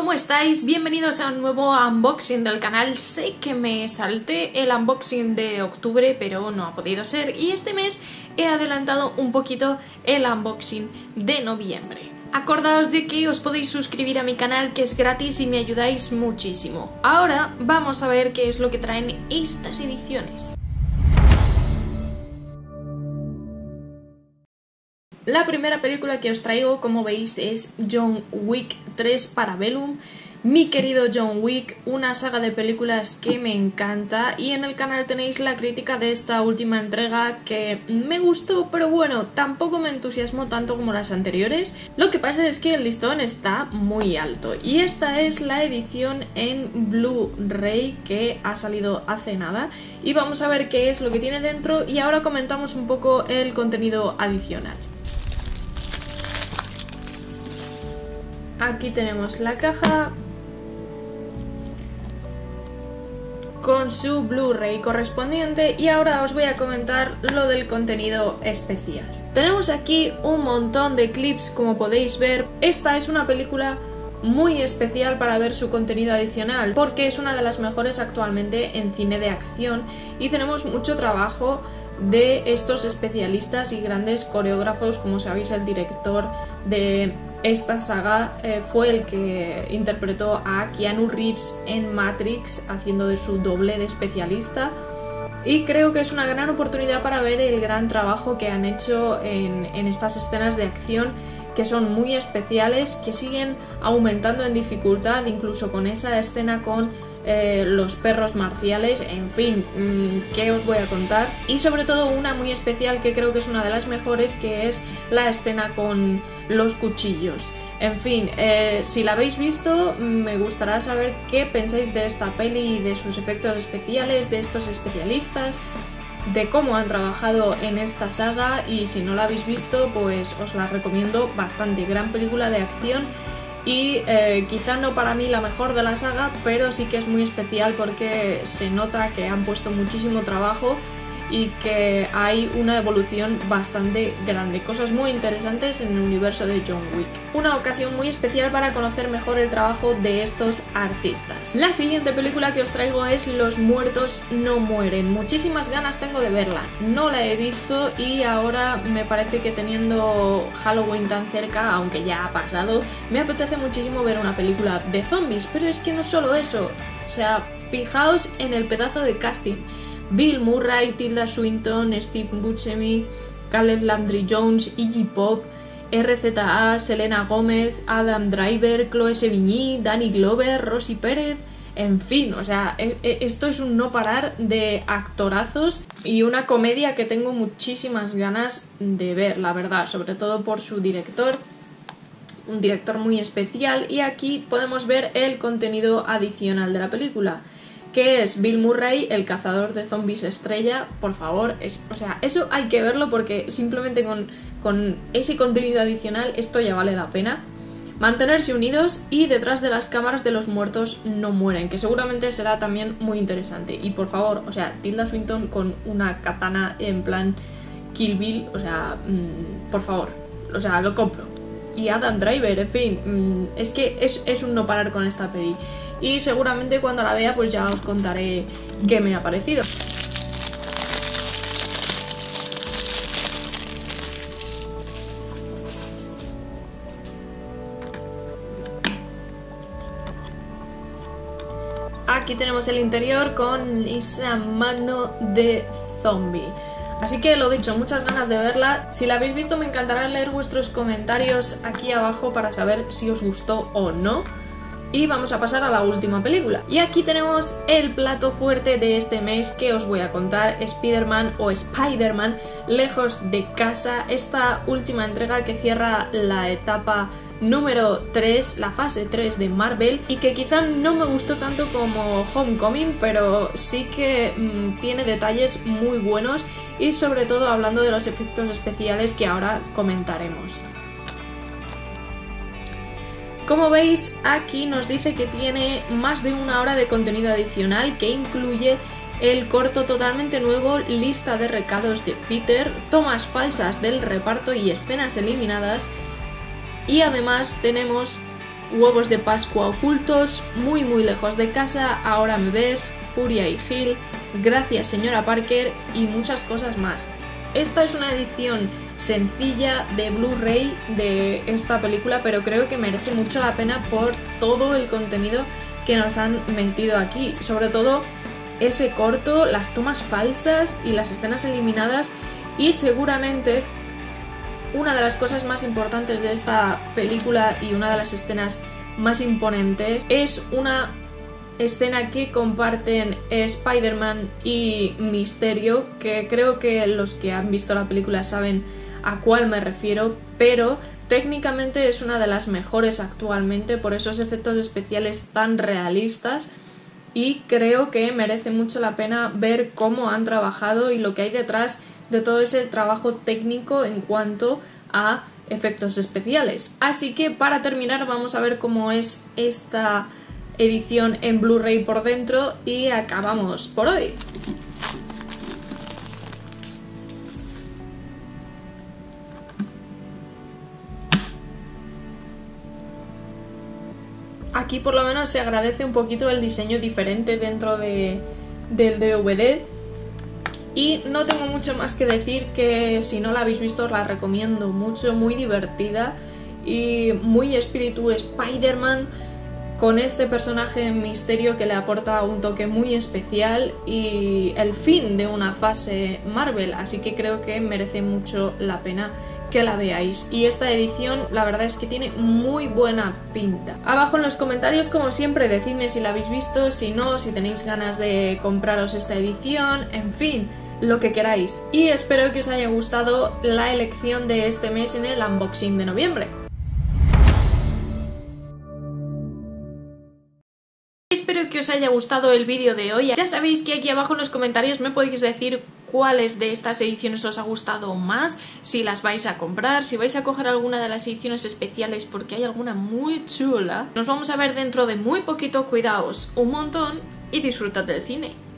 ¿cómo estáis? Bienvenidos a un nuevo unboxing del canal. Sé que me salté el unboxing de octubre, pero no ha podido ser. Y este mes he adelantado un poquito el unboxing de noviembre. Acordaos de que os podéis suscribir a mi canal, que es gratis y me ayudáis muchísimo. Ahora vamos a ver qué es lo que traen estas ediciones. La primera película que os traigo, como veis, es John Wick 3 Parabellum. Mi querido John Wick, una saga de películas que me encanta y en el canal tenéis la crítica de esta última entrega que me gustó, pero bueno, tampoco me entusiasmó tanto como las anteriores. Lo que pasa es que el listón está muy alto y esta es la edición en Blu-ray que ha salido hace nada y vamos a ver qué es lo que tiene dentro y ahora comentamos un poco el contenido adicional. Aquí tenemos la caja con su Blu-ray correspondiente y ahora os voy a comentar lo del contenido especial. Tenemos aquí un montón de clips como podéis ver. Esta es una película muy especial para ver su contenido adicional porque es una de las mejores actualmente en cine de acción y tenemos mucho trabajo de estos especialistas y grandes coreógrafos como sabéis el director de esta saga eh, fue el que interpretó a Keanu Reeves en Matrix, haciendo de su doble de especialista. Y creo que es una gran oportunidad para ver el gran trabajo que han hecho en, en estas escenas de acción que son muy especiales, que siguen aumentando en dificultad, incluso con esa escena con eh, los perros marciales, en fin, mm, ¿qué os voy a contar? Y sobre todo una muy especial que creo que es una de las mejores, que es la escena con los cuchillos. En fin, eh, si la habéis visto, me gustará saber qué pensáis de esta peli y de sus efectos especiales, de estos especialistas, de cómo han trabajado en esta saga y si no la habéis visto, pues os la recomiendo bastante. Gran película de acción y eh, quizá no para mí la mejor de la saga, pero sí que es muy especial porque se nota que han puesto muchísimo trabajo y que hay una evolución bastante grande, cosas muy interesantes en el universo de John Wick. Una ocasión muy especial para conocer mejor el trabajo de estos artistas. La siguiente película que os traigo es Los muertos no mueren. Muchísimas ganas tengo de verla. No la he visto y ahora me parece que teniendo Halloween tan cerca, aunque ya ha pasado, me apetece muchísimo ver una película de zombies, pero es que no solo eso. O sea, fijaos en el pedazo de casting Bill Murray, Tilda Swinton, Steve Buscemi, Caleb Landry Jones, Iggy Pop, RZA, Selena Gómez, Adam Driver, Chloe Sevigny, Danny Glover, Rosy Pérez, en fin, o sea, e, e, esto es un no parar de actorazos y una comedia que tengo muchísimas ganas de ver, la verdad, sobre todo por su director, un director muy especial y aquí podemos ver el contenido adicional de la película que es Bill Murray, el cazador de zombies estrella, por favor, es, o sea, eso hay que verlo porque simplemente con, con ese contenido adicional esto ya vale la pena. Mantenerse unidos y detrás de las cámaras de los muertos no mueren, que seguramente será también muy interesante. Y por favor, o sea, Tilda Swinton con una katana en plan Kill Bill, o sea, mm, por favor, o sea, lo compro. Y Adam Driver, en fin, mm, es que es, es un no parar con esta peli y seguramente cuando la vea pues ya os contaré qué me ha parecido. Aquí tenemos el interior con esa mano de zombie. Así que lo dicho, muchas ganas de verla. Si la habéis visto me encantará leer vuestros comentarios aquí abajo para saber si os gustó o no. Y vamos a pasar a la última película. Y aquí tenemos el plato fuerte de este mes que os voy a contar, Spider-Man o Spider-Man Lejos de casa, esta última entrega que cierra la etapa número 3, la fase 3 de Marvel y que quizá no me gustó tanto como Homecoming, pero sí que mm, tiene detalles muy buenos y sobre todo hablando de los efectos especiales que ahora comentaremos. Como veis, aquí nos dice que tiene más de una hora de contenido adicional que incluye el corto totalmente nuevo Lista de recados de Peter, tomas falsas del reparto y escenas eliminadas. Y además tenemos huevos de Pascua ocultos, muy muy lejos de casa, ahora me ves, Furia y Gil, gracias señora Parker y muchas cosas más. Esta es una edición sencilla de Blu-ray de esta película, pero creo que merece mucho la pena por todo el contenido que nos han metido aquí, sobre todo ese corto, las tomas falsas y las escenas eliminadas y seguramente una de las cosas más importantes de esta película y una de las escenas más imponentes es una escena que comparten Spider-Man y Misterio, que creo que los que han visto la película saben a cuál me refiero, pero técnicamente es una de las mejores actualmente por esos efectos especiales tan realistas y creo que merece mucho la pena ver cómo han trabajado y lo que hay detrás de todo ese trabajo técnico en cuanto a efectos especiales. Así que para terminar vamos a ver cómo es esta edición en Blu-ray por dentro y acabamos por hoy. Aquí por lo menos se agradece un poquito el diseño diferente dentro de, del DVD y no tengo mucho más que decir que si no la habéis visto la recomiendo mucho, muy divertida y muy espíritu Spider-Man con este personaje en misterio que le aporta un toque muy especial y el fin de una fase Marvel, así que creo que merece mucho la pena que la veáis. Y esta edición la verdad es que tiene muy buena pinta. Abajo en los comentarios como siempre decidme si la habéis visto, si no, si tenéis ganas de compraros esta edición, en fin lo que queráis. Y espero que os haya gustado la elección de este mes en el unboxing de noviembre. Espero que os haya gustado el vídeo de hoy. Ya sabéis que aquí abajo en los comentarios me podéis decir cuáles de estas ediciones os ha gustado más, si las vais a comprar, si vais a coger alguna de las ediciones especiales porque hay alguna muy chula. Nos vamos a ver dentro de muy poquito, cuidaos un montón y disfrutad del cine.